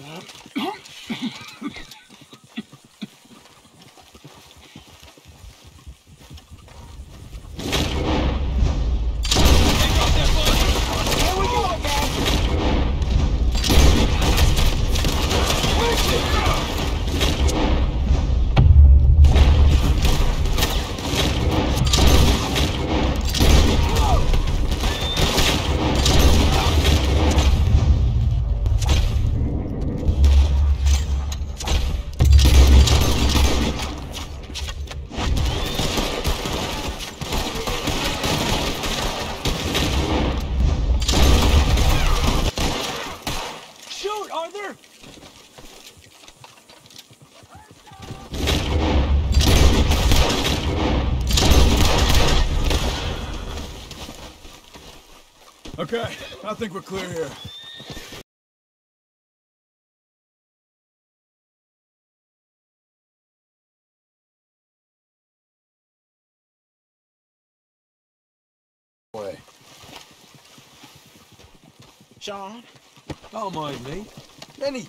Shoot, Arthur! Okay, I think we're clear here. Way. Sean? Don't mind me. Lenny.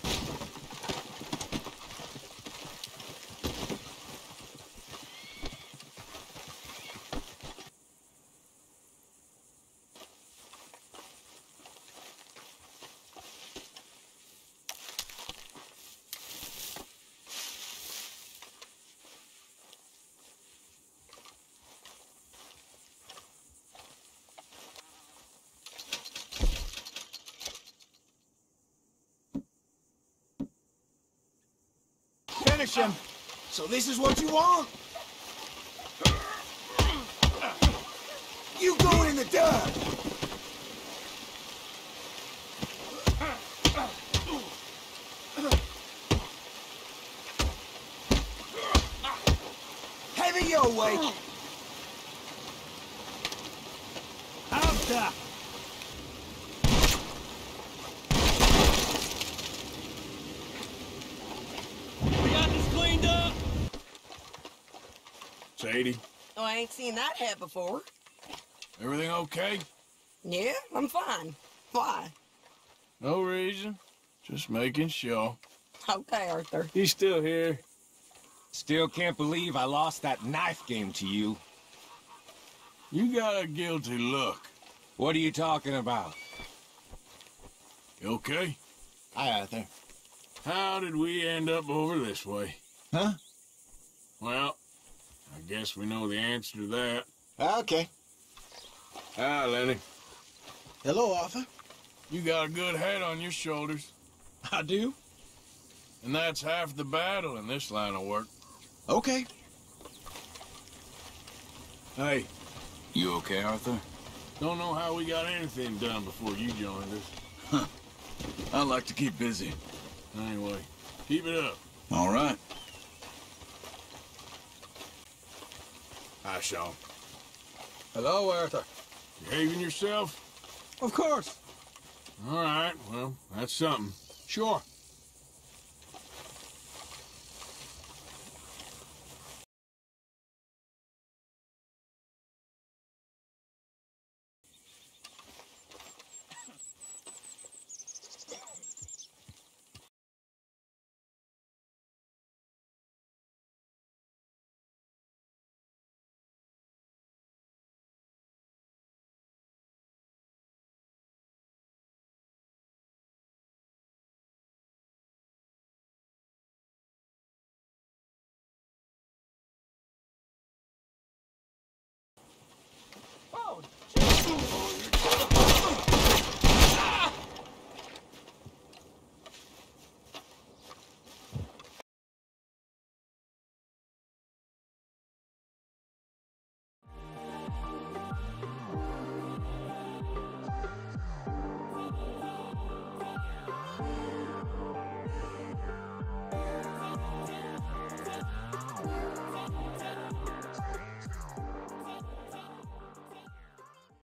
Finish him. So this is what you want? You going in the dirt! Your way! Out there! We got this cleaned up! Sadie, Oh, I ain't seen that hat before. everything okay? Yeah, I'm fine. Why? No reason. Just making sure. Okay, Arthur. He's still here. Still can't believe I lost that knife game to you. You got a guilty look. What are you talking about? You okay? Hi, Arthur. How did we end up over this way? Huh? Well, I guess we know the answer to that. Okay. Hi, Lenny. Hello, Arthur. You got a good head on your shoulders. I do? And that's half the battle in this line of work. Okay. Hey, You okay, Arthur? don't know how we got anything done before you joined us. Huh. I like to keep busy. Anyway, keep it up. All right. Hi, Sean. Hello, Arthur. Behaving yourself? Of course. All right, well, that's something. Sure.